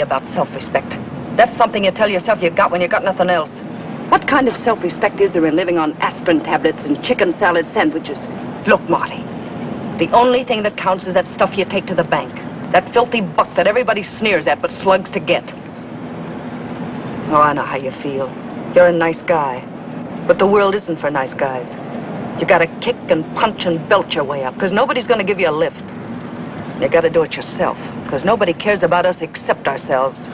about self-respect. That's something you tell yourself you got when you got nothing else. What kind of self-respect is there in living on aspirin tablets and chicken salad sandwiches? Look, Marty, the only thing that counts is that stuff you take to the bank. That filthy buck that everybody sneers at but slugs to get. Oh, I know how you feel. You're a nice guy. But the world isn't for nice guys. You gotta kick and punch and belt your way up, because nobody's gonna give you a lift. You gotta do it yourself, because nobody cares about us except ourselves.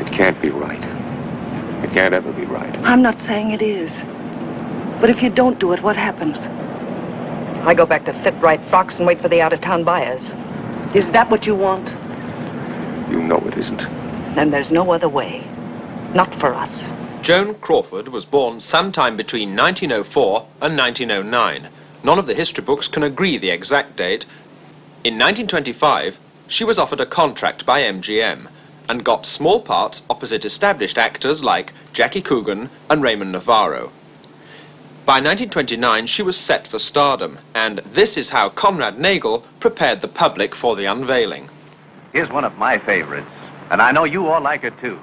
It can't be right. It can't ever be right. I'm not saying it is. But if you don't do it, what happens? I go back to fit right frocks and wait for the out-of-town buyers. Is that what you want? You know it isn't. Then there's no other way. Not for us. Joan Crawford was born sometime between 1904 and 1909. None of the history books can agree the exact date. In 1925, she was offered a contract by MGM and got small parts opposite established actors like Jackie Coogan and Ramon Novarro. By 1929, she was set for stardom, and this is how Conrad Nagel prepared the public for the unveiling. Here's one of my favorites, and I know you all like her too,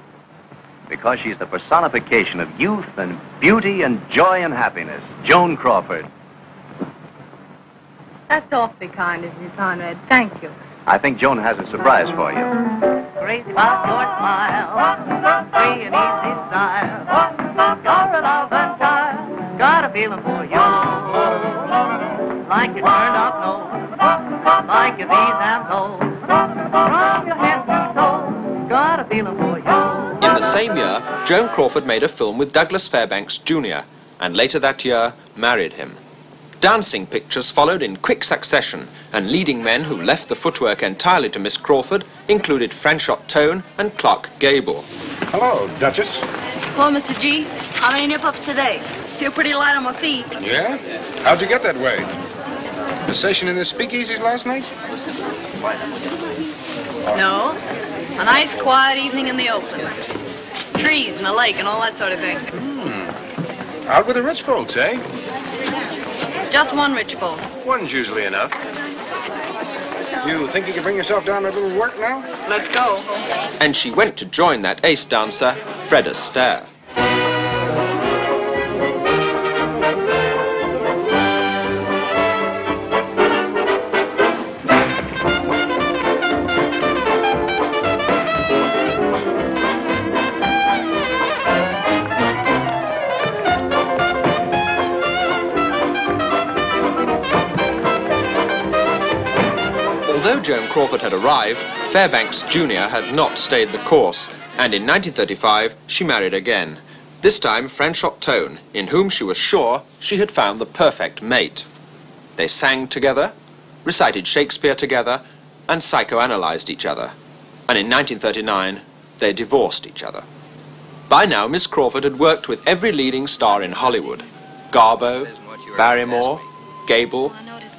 because she's the personification of youth and beauty and joy and happiness, Joan Crawford. That's awfully kind of you, Conrad. Thank you. I think Joan has a surprise for you. Crazy about your smile, free and easy style. You're a love and child, got a feeling for you. Like you turned up nose, like your V's and lows. From your head to toe, got a feeling for you. In the same year, Joan Crawford made a film with Douglas Fairbanks Jr., and later that year married him. Dancing pictures followed in quick succession, and leading men who left the footwork entirely to Miss Crawford included Franchot Tone and Clark Gable. Hello, Duchess. Hello, Mr. G. How many nip-ups today? Feel pretty light on my feet. Yeah? How'd you get that way? The session in the speakeasies last night? No. A nice, quiet evening in the open. Trees and a lake and all that sort of thing. Hmm. Out with the rich folks, eh? Just one rich folk. One's usually enough. You think you can bring yourself down to a little work now? Let's go. And she went to join that ace dancer, Fred Astaire. Joan Crawford had arrived, Fairbanks Jr. had not stayed the course, and in 1935 she married again. This time Franchot Tone, in whom she was sure she had found the perfect mate. They sang together, recited Shakespeare together, and psychoanalyzed each other. And in 1939, they divorced each other. By now, Miss Crawford had worked with every leading star in Hollywood. Garbo, Barrymore, Gable,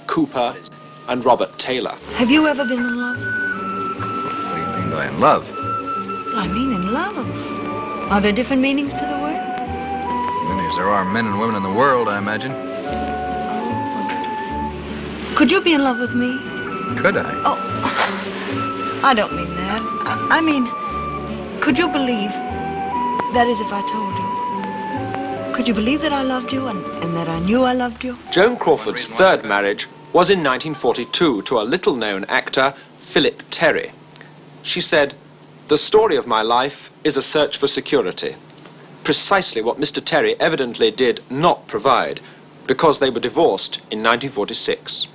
Cooper, and Robert Taylor. Have you ever been in love? What do you mean by in love? I mean in love. Are there different meanings to the word? Many as there are men and women in the world, I imagine. Could you be in love with me? Could I? Oh, I don't mean that. I, I mean, could you believe, that is if I told you, could you believe that I loved you and, and that I knew I loved you? Joan Crawford's third marriage was in 1942 to a little-known actor, Philip Terry. She said, The story of my life is a search for security. Precisely what Mr. Terry evidently did not provide, because they were divorced in 1946.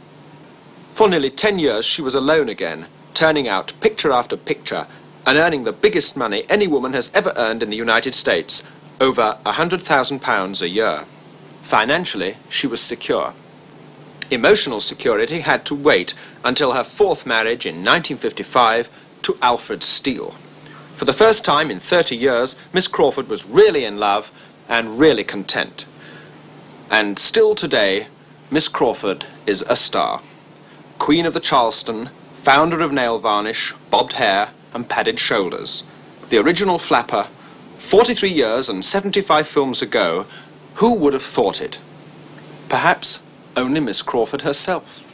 For nearly 10 years, she was alone again, turning out picture after picture and earning the biggest money any woman has ever earned in the United States, over £100,000 a year. Financially, she was secure. Emotional security had to wait until her fourth marriage in 1955 to Alfred Steele. For the first time in 30 years, Miss Crawford was really in love and really content. And still today, Miss Crawford is a star. Queen of the Charleston, founder of nail varnish, bobbed hair, and padded shoulders. The original flapper, 43 years and 75 films ago, who would have thought it? Perhaps only Miss Crawford herself.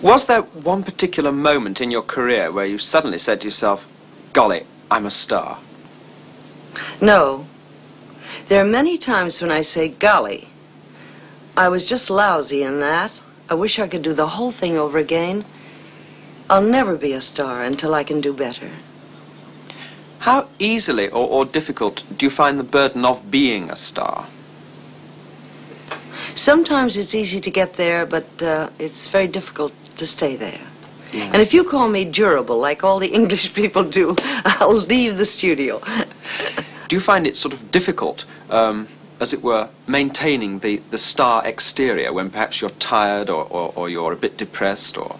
Was there one particular moment in your career where you suddenly said to yourself, golly, I'm a star? No. There are many times when I say, golly, I was just lousy in that. I wish I could do the whole thing over again. I'll never be a star until I can do better. How easily or, or difficult do you find the burden of being a star? Sometimes it's easy to get there, but uh, it's very difficult to stay there. Yeah. And if you call me durable, like all the English people do, I'll leave the studio. Do you find it sort of difficult, um, as it were, maintaining the, the star exterior when perhaps you're tired or, or, or you're a bit depressed or...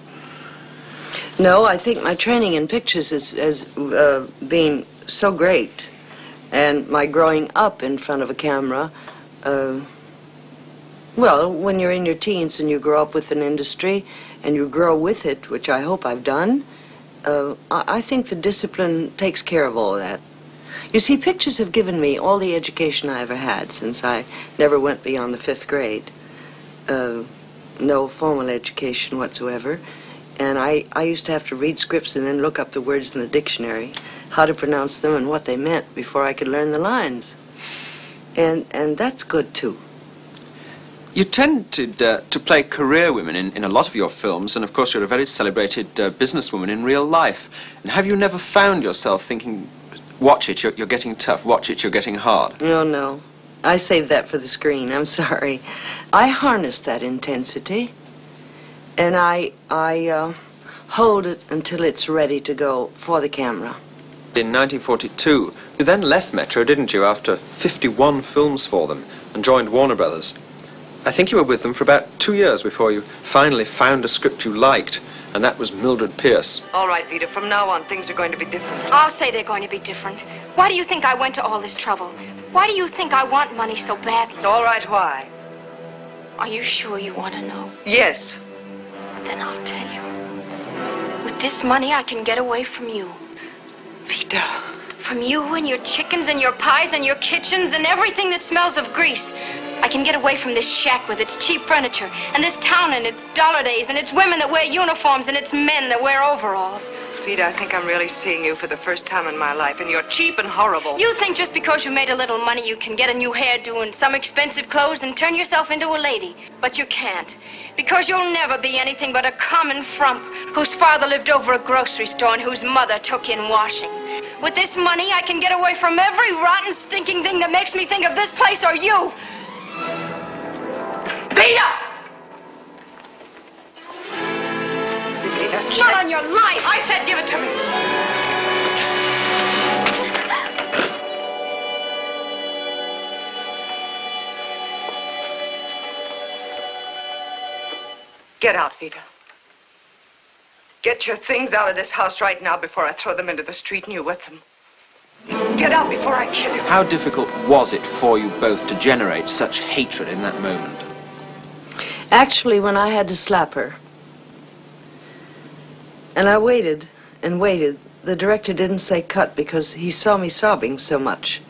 No, I think my training in pictures has, has uh, been so great. And my growing up in front of a camera, uh, well, when you're in your teens and you grow up with an industry and you grow with it, which I hope I've done, uh, I, think the discipline takes care of all that. You see, pictures have given me all the education I ever had since I never went beyond the fifth grade. Uh, no formal education whatsoever. And I, I used to have to read scripts and then look up the words in the dictionary, how to pronounce them and what they meant before I could learn the lines. And, and that's good, too. You tended to, uh, to play career women in, in a lot of your films, and of course you're a very celebrated uh, businesswoman in real life. And have you never found yourself thinking, watch it, you're, you're getting tough, watch it, you're getting hard? No, no. I saved that for the screen. I'm sorry. I harness that intensity, and I, I uh, hold it until it's ready to go for the camera. In 1942, you then left Metro, didn't you, after 51 films for them, and joined Warner Brothers. I think you were with them for about two years before you finally found a script you liked, and that was Mildred Pierce. All right, Veda, from now on, things are going to be different. I'll say they're going to be different. Why do you think I went to all this trouble? Why do you think I want money so badly? All right, why? Are you sure you want to know? Yes. Then I'll tell you. With this money, I can get away from you. Veda. From you and your chickens and your pies and your kitchens and everything that smells of grease. I can get away from this shack with its cheap furniture and this town and its dollar days and its women that wear uniforms and its men that wear overalls. Veda, I think I'm really seeing you for the first time in my life, and you're cheap and horrible. You think just because you made a little money you can get a new hairdo and some expensive clothes and turn yourself into a lady. But you can't. Because you'll never be anything but a common frump whose father lived over a grocery store and whose mother took in washing. With this money, I can get away from every rotten, stinking thing that makes me think of this place or you. Veda! Not on your life! I said give it to me. Get out, Veda. Get your things out of this house right now before I throw them into the street and you with them. Get out before I kill you. How difficult was it for you both to generate such hatred in that moment? Actually, when I had to slap her, and I waited and waited, the director didn't say cut because he saw me sobbing so much.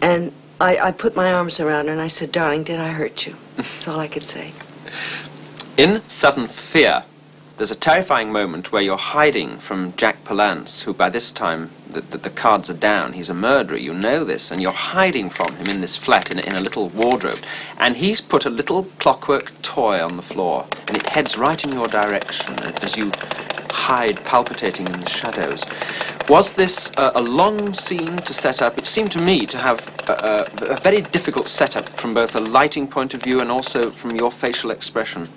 And I, I put my arms around her and I said, darling, did I hurt you? That's all I could say. In Sudden Fear, there's a terrifying moment where you're hiding from Jack Palance, who by this time the, the, the, cards are down. He's a murderer, you know this, and you're hiding from him in this flat in, in a little wardrobe. And he's put a little clockwork toy on the floor, and it heads right in your direction as you hide, palpitating in the shadows. Was this uh, a long scene to set up? It seemed to me to have a, a, a very difficult setup from both a lighting point of view and also from your facial expression.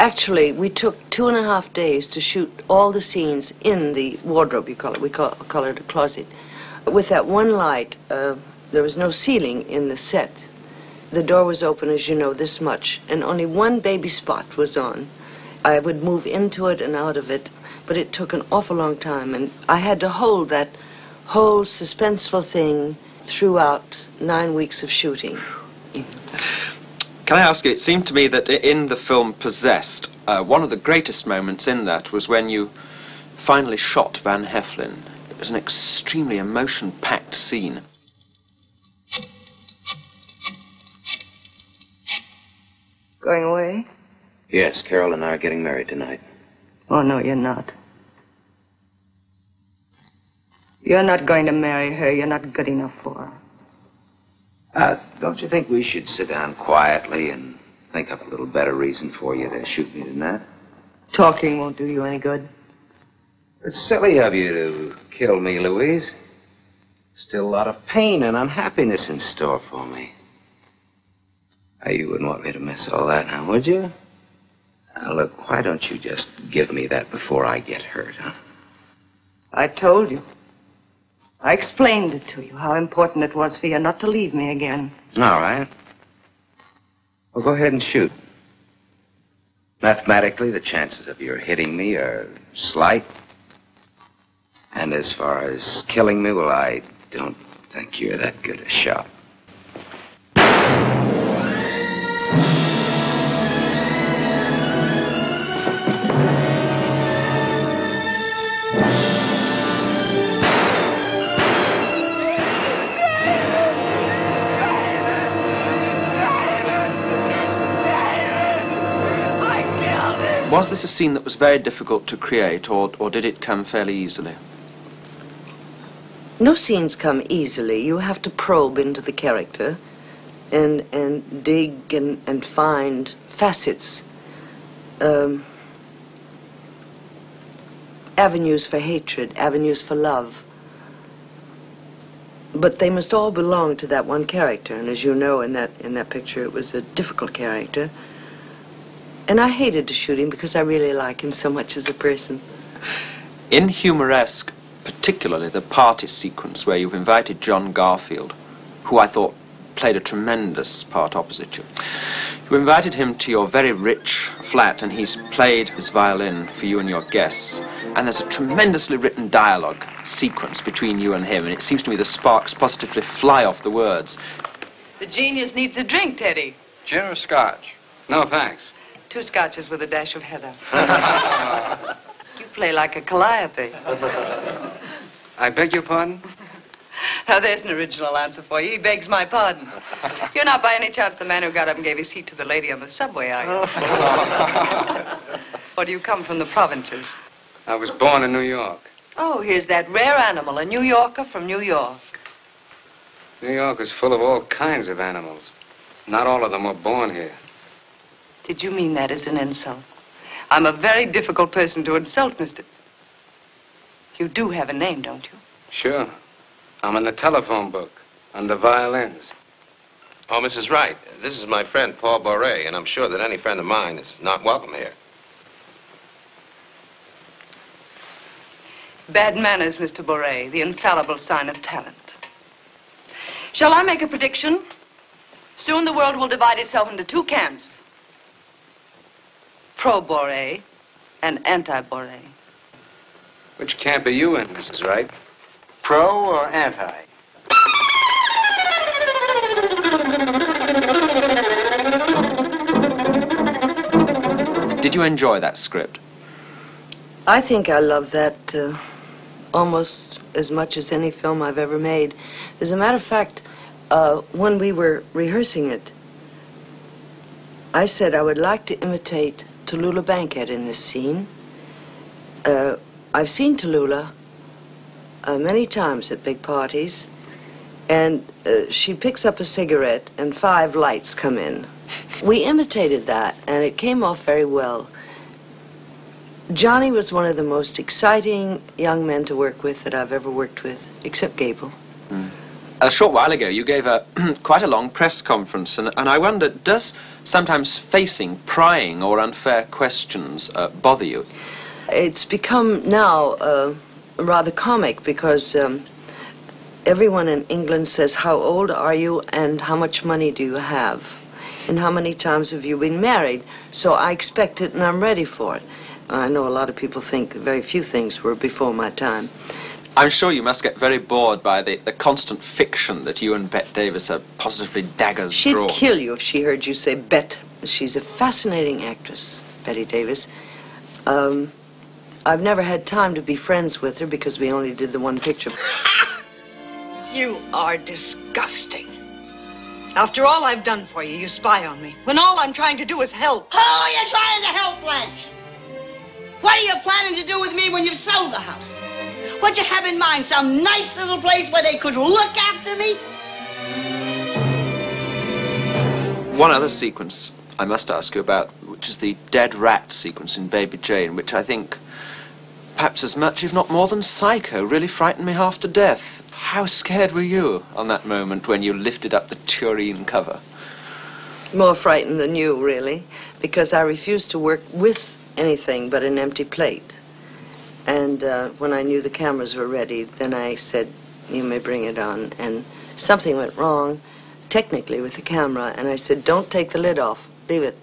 Actually, we took two and a half days to shoot all the scenes in the wardrobe, you call it. We call, call it a closet. With that one light, uh, there was no ceiling in the set. The door was open, as you know, this much, and only one baby spot was on. I would move into it and out of it, but it took an awful long time, and I had to hold that whole suspenseful thing throughout nine weeks of shooting. Can I ask you, it seemed to me that in the film Possessed, uh, one of the greatest moments in that was when you finally shot Van Heflin. It was an extremely emotion-packed scene. Going away? Yes, Carol and I are getting married tonight. Oh, no, you're not. You're not going to marry her. You're not good enough for her. Uh, don't you think we should sit down quietly and think up a little better reason for you to shoot me than that? Talking won't do you any good. It's silly of you to kill me, Louise. Still a lot of pain and unhappiness in store for me. Now, you wouldn't want me to miss all that now, would you? Now, look, why don't you just give me that before I get hurt, huh? I told you. I explained it to you, how important it was for you not to leave me again. All right. Well, go ahead and shoot. Mathematically, the chances of your hitting me are slight. And as far as killing me, well, I don't think you're that good a shot. Was this a scene that was very difficult to create, or, or did it come fairly easily? No scenes come easily. You have to probe into the character and, and dig and, and find facets, um, avenues for hatred, avenues for love. But they must all belong to that one character. And as you know, in that, in that picture, it was a difficult character. And I hated to shoot him because I really like him so much as a person. In Humoresque, particularly the party sequence where you've invited John Garfield, who I thought played a tremendous part opposite you. You invited him to your very rich flat and he's played his violin for you and your guests. And there's a tremendously written dialogue sequence between you and him, and it seems to me the sparks positively fly off the words. The genius needs a drink, Teddy. Gin or scotch? No, thanks. Two scotches with a dash of heather. you play like a calliope. I beg your pardon? Now, there's an original answer for you. He begs my pardon. You're not by any chance the man who got up and gave his seat to the lady on the subway, are you? or do you come from the provinces? I was born in New York. Oh, here's that rare animal, a New Yorker from New York. New York is full of all kinds of animals. Not all of them were born here. Did you mean that as an insult? I'm a very difficult person to insult, Mr. You do have a name, don't you? Sure. I'm in the telephone book, under violins. Oh, Mrs. Wright, this is my friend Paul Boray, and I'm sure that any friend of mine is not welcome here. Bad manners, Mr. Boray, the infallible sign of talent. Shall I make a prediction? Soon the world will divide itself into two camps. Pro-Boray and anti-Boray. Which camp are you in, Mrs. Wright? Pro or anti? Did you enjoy that script? I think I love that uh, almost as much as any film I've ever made. As a matter of fact, uh, when we were rehearsing it, I said I would like to imitate Tallulah Bankhead in this scene. Uh, I've seen Tallulah uh, many times at big parties, and uh, she picks up a cigarette and five lights come in. We imitated that, and it came off very well. Johnny was one of the most exciting young men to work with that I've ever worked with, except Gable. A short while ago, you gave a quite a long press conference, and, and I wonder, does sometimes facing prying or unfair questions uh, bother you? It's become now uh, rather comic because um, everyone in England says, How old are you and how much money do you have? And how many times have you been married? So I expect it and I'm ready for it. I know a lot of people think very few things were before my time. I'm sure you must get very bored by the, the constant fiction that you and Bette Davis are positively daggers She'd drawn. kill you if she heard you say Bet. She's a fascinating actress, Betty Davis. Um, I've never had time to be friends with her because we only did the one picture. You are disgusting. After all I've done for you, you spy on me. When all I'm trying to do is help. Oh, you're trying to help, Blanche. What are you planning to do with me when you've sold the house? What you have in mind? Some nice little place where they could look after me? One other sequence I must ask you about, which is the dead rat sequence in Baby Jane, which I think, perhaps as much, if not more than Psycho, really frightened me half to death. How scared were you on that moment when you lifted up the tureen cover? More frightened than you, really, because I refused to work with anything but an empty plate. And uh, when I knew the cameras were ready, then I said, you may bring it on. And something went wrong, technically, with the camera. And I said, don't take the lid off. Leave it.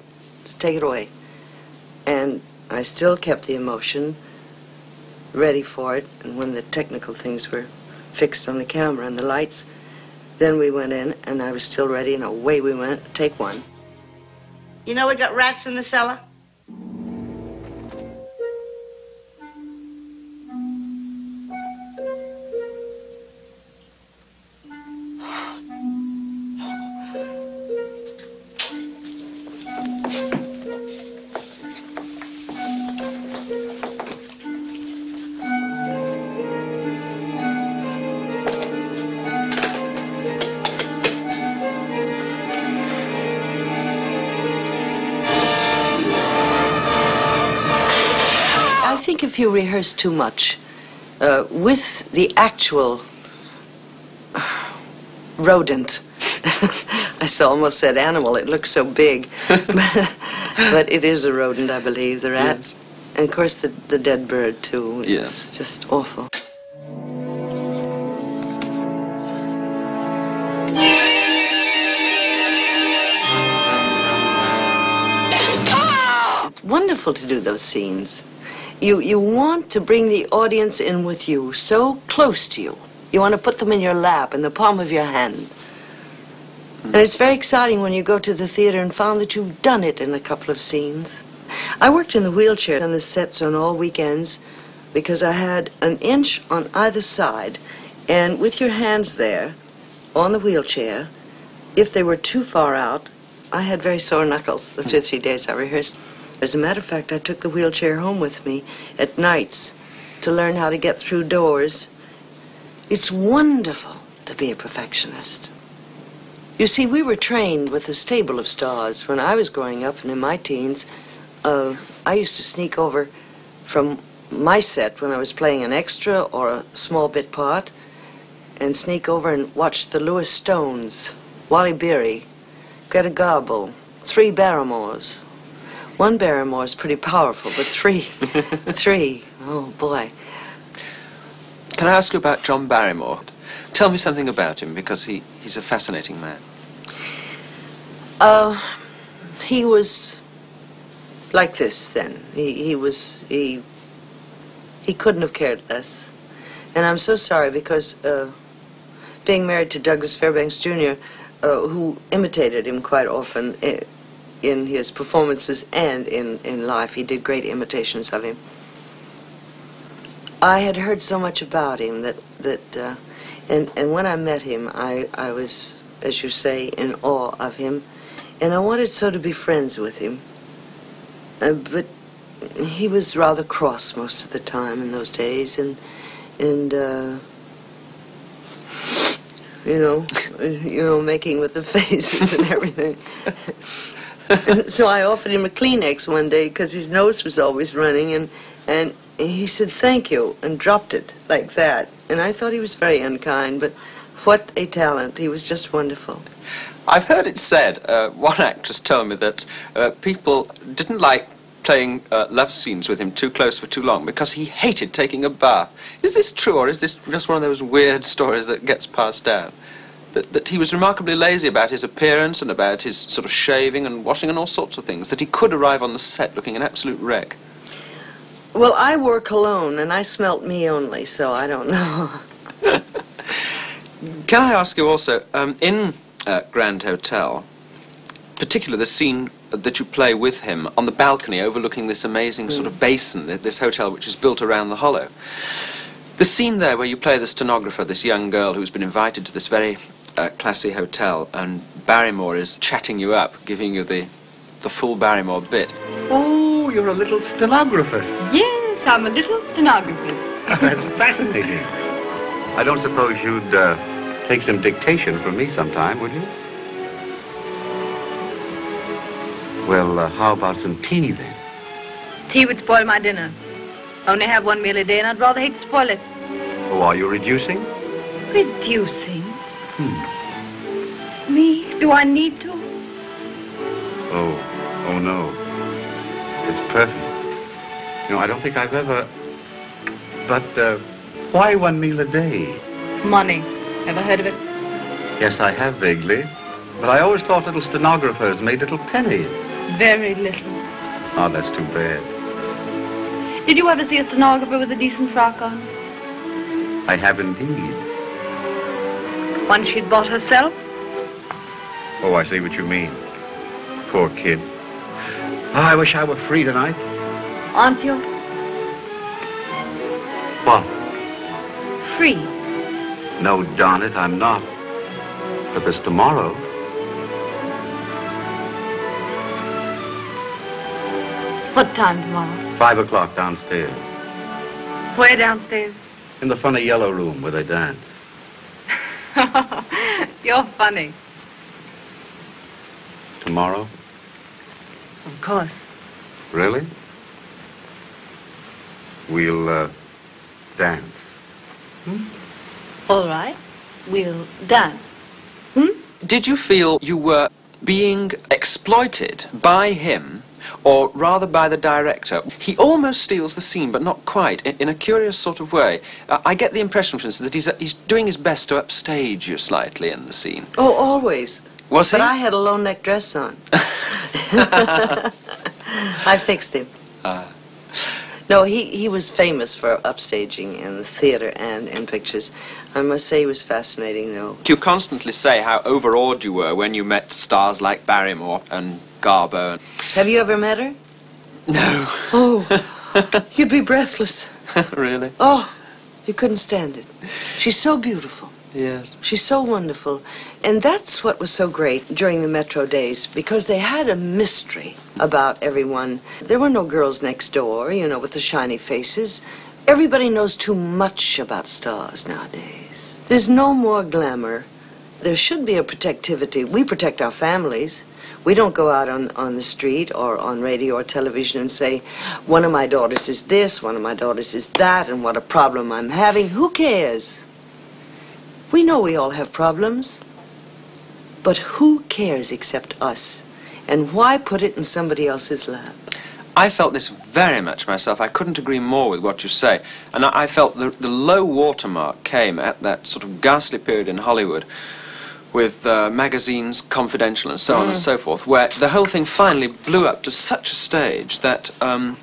Just take it away. And I still kept the emotion ready for it. And when the technical things were fixed on the camera and the lights, then we went in, and I was still ready, and away we went. Take one. You know we got rats in the cellar? If you rehearse too much uh, with the actual rodent, I so almost said animal, it looks so big, but it is a rodent, I believe, the rat. Yes. And of course, the, the dead bird, too. It's Yes. just awful. Wonderful to do those scenes. You, you want to bring the audience in with you, so close to you. You want to put them in your lap, in the palm of your hand. Hmm. And it's very exciting when you go to the theater and found that you've done it in a couple of scenes. I worked in the wheelchair on the sets on all weekends because I had an inch on either side. And with your hands there on the wheelchair, if they were too far out, I had very sore knuckles the hmm. two or three days I rehearsed. As a matter of fact, I took the wheelchair home with me at nights to learn how to get through doors. It's wonderful to be a perfectionist. You see, we were trained with a stable of stars. When I was growing up and in my teens, uh, I used to sneak over from my set when I was playing an extra or a small bit part and sneak over and watch the Lewis Stones, Wally Beery, Greta Garbo, three Barrymores. One Barrymore is pretty powerful, but three, three, oh boy. Can I ask you about John Barrymore? Tell me something about him, because he, he's a fascinating man. Uh, he was like this then. He, he was, he, he couldn't have cared less. And I'm so sorry because uh, being married to Douglas Fairbanks Jr., uh, who imitated him quite often i- in his performances and in, in life, he did great imitations of him. I had heard so much about him that, that uh, and, and when I met him, I, I was, as you say, in awe of him. And I wanted so to be friends with him. Uh, but he was rather cross most of the time in those days, and and uh, you know, you know, making with the faces and everything. So I offered him a Kleenex one day because his nose was always running, and and he said thank you and dropped it like that. And I thought he was very unkind, but what a talent! He was just wonderful. I've heard it said, uh, one actress told me that uh, people didn't like playing uh, love scenes with him too close for too long because he hated taking a bath. Is this true, or is this just one of those weird stories that gets passed down? That, that he was remarkably lazy about his appearance and about his sort of shaving and washing and all sorts of things, that he could arrive on the set looking an absolute wreck. Well, I wore cologne and I smelt me only, so I don't know. Can I ask you also, um, in uh, Grand Hotel, particularly the scene that you play with him on the balcony overlooking this amazing sort of basin, this hotel which is built around the hollow. The scene there where you play the stenographer, this young girl who's been invited to this very uh, classy hotel, and Barrymore is chatting you up, giving you the, the full Barrymore bit. Oh, you're a little stenographer. Yes, I'm a little stenographer. That's fascinating. I don't suppose you'd uh, take some dictation from me sometime, would you? Well, uh, how about some tea then? Tea would spoil my dinner. Only have one meal a day, and I'd rather hate to spoil it. Oh, are you reducing? Reducing? Hmm. Me? Do I need to? Oh, oh no. It's perfect. No, I don't think I've ever... But, uh, why one meal a day? Money. Ever heard of it? Yes, I have vaguely. But I always thought little stenographers made little pennies. Very little. Oh, that's too bad. Did you ever see a stenographer with a decent frock on? I have indeed. One she'd bought herself? Oh, I see what you mean. Poor kid. Oh, I wish I were free tonight. Aren't you? What? Free. No, darn it, I'm not. But there's tomorrow. What time tomorrow? Five o'clock downstairs. Where downstairs? In the funny yellow room where they dance. You're funny. Tomorrow? Of course. Really? We'll, uh, dance. All right. We'll dance. Did you feel you were being exploited by him, or rather by the director? He almost steals the scene, but not quite, in, in a curious sort of way. Uh, I get the impression, for instance, that he's, he's doing his best to upstage you slightly in the scene. Oh, always. Was but he? I had a low neck dress on. I fixed him. Uh, No, he, he was famous for upstaging in the theater and in pictures. I must say he was fascinating, though. you constantly say how overawed you were when you met stars like Barrymore and Garbo. Have you ever met her? No. Oh, you'd be breathless. really? Oh, you couldn't stand it. She's so beautiful. Yes. She's so wonderful. And that's what was so great during the Metro days, because they had a mystery about everyone. There were no girls next door, you know, with the shiny faces. Everybody knows too much about stars nowadays. There's no more glamour. There should be a protectivity. We protect our families. We don't go out on, on the street or on radio or television and say, one of my daughters is this, one of my daughters is that, and what a problem I'm having. Who cares? We know we all have problems. But who cares except us? And why put it in somebody else's lap? I felt this very much myself. I couldn't agree more with what you say. And I, I felt the, the low watermark came at that sort of ghastly period in Hollywood with uh, magazines, Confidential, and so on and Mm. so forth, where the whole thing finally blew up to such a stage that, um,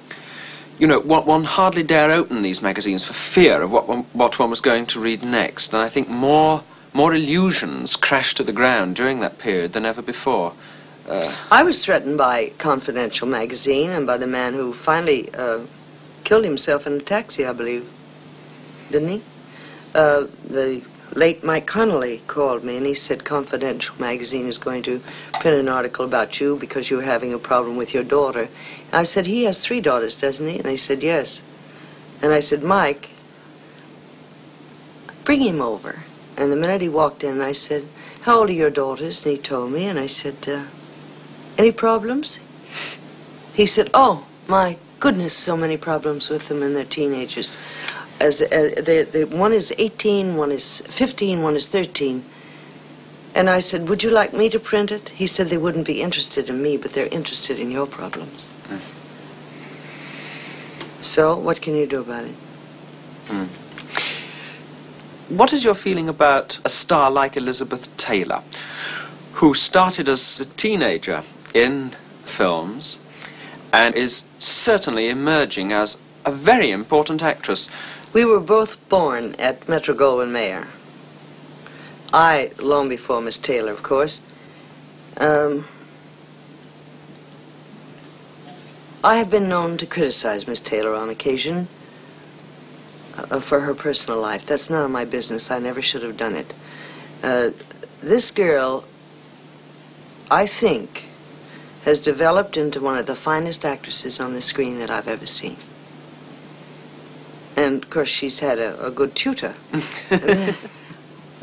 you know, one, one hardly dare open these magazines for fear of what one, what one was going to read next. And I think more, more illusions crashed to the ground during that period than ever before. Uh, I was threatened by Confidential magazine and by the man who finally uh, killed himself in a taxi, I believe. Didn't he? Uh, the late Mike Connolly called me and he said Confidential magazine is going to print an article about you because you're having a problem with your daughter. I said, he has three daughters, doesn't he? And they said, yes. And I said, Mike, bring him over. And the minute he walked in, I said, how old are your daughters? And he told me, and I said, uh, any problems? He said, oh, my goodness, so many problems with them and they're teenagers. As, uh, they, they, one is 18, one is 15, one is 13. And I said, would you like me to print it? He said they wouldn't be interested in me, but they're interested in your problems. So, what can you do about it? Hmm. What is your feeling about a star like Elizabeth Taylor, who started as a teenager in films and is certainly emerging as a very important actress? We were both born at Metro Goldwyn Mayer. I, long before Miss Taylor, of course. Um, I have been known to criticize Miss Taylor on occasion uh, for her personal life. That's none of my business. I never should have done it. Uh, this girl, I think, has developed into one of the finest actresses on the screen that I've ever seen. And, of course, she's had a, a good tutor.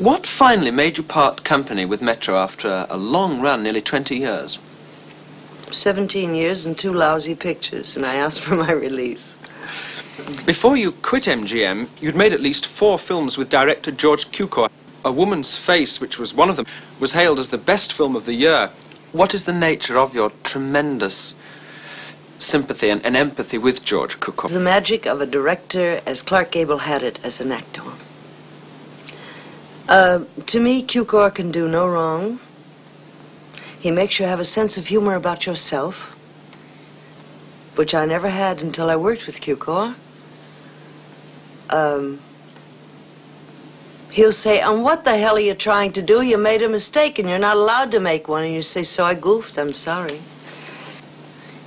What finally made you part company with Metro after a, a long run, nearly 20 years? 17 years and two lousy pictures, and I asked for my release. Before you quit MGM, you'd made at least four films with director George Cukor. A Woman's Face, which was one of them, was hailed as the best film of the year. What is the nature of your tremendous sympathy and, and empathy with George Cukor? The magic of a director as Clark Gable had it as an actor. Uh, to me, Cukor can do no wrong. He makes you have a sense of humor about yourself, which I never had until I worked with Cukor. Um, he'll say, and what the hell are you trying to do? You made a mistake and you're not allowed to make one. And you say, so I goofed, I'm sorry.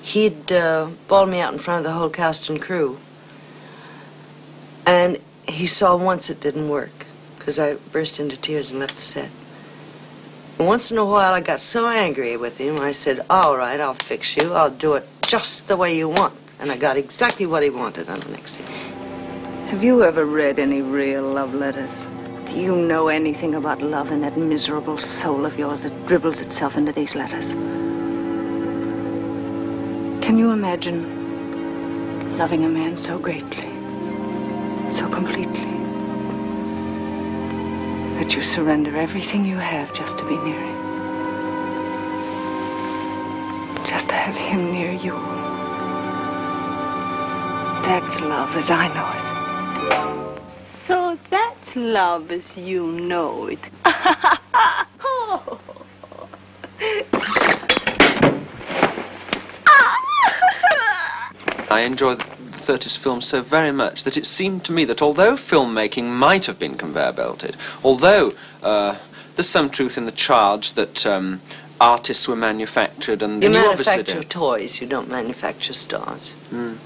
He'd uh, bawl me out in front of the whole cast and crew. And he saw once it didn't work because I burst into tears and left the set. And once in a while, I got so angry with him, I said, all right, I'll fix you. I'll do it just the way you want. And I got exactly what he wanted on the next day. Have you ever read any real love letters? Do you know anything about love in that miserable soul of yours that dribbles itself into these letters? Can you imagine loving a man so greatly, so completely, that you surrender everything you have just to be near him? Just to have him near you. That's love as I know it. So that's love as you know it. oh. I enjoyed the 30s film so very much that it seemed to me that although filmmaking might have been conveyor belted, although uh, there's some truth in the charge that um, artists were manufactured and, You you manufacture toys, you don't manufacture stars. Mm.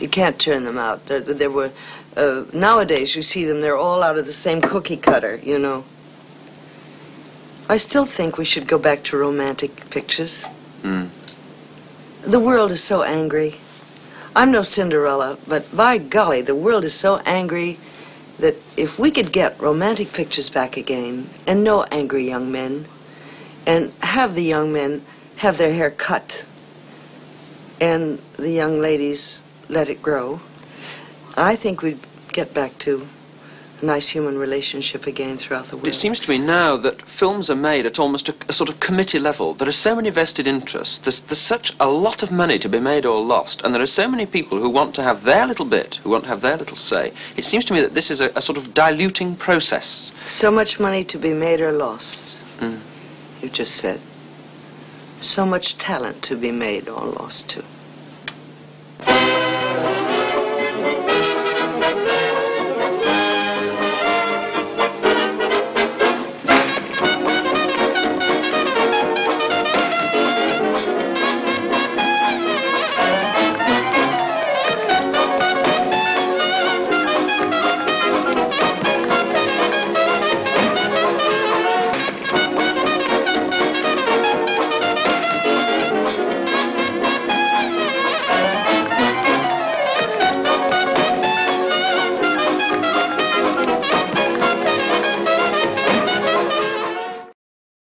You can't turn them out. There, there were, uh, nowadays you see them, they're all out of the same cookie cutter, you know. I still think we should go back to romantic pictures. Mm. The world is so angry. I'm no Cinderella, but by golly, the world is so angry that if we could get romantic pictures back again and no angry young men and have the young men have their hair cut and the young ladies let it grow, I think we'd get back to nice human relationship again throughout the world. It seems to me now that films are made at almost a, a sort of committee level. There are so many vested interests. There's, there's such a lot of money to be made or lost, and there are so many people who want to have their little bit, who want to have their little say. It seems to me that this is a, a sort of diluting process. So much money to be made or lost, Mm. you just said. So much talent to be made or lost too.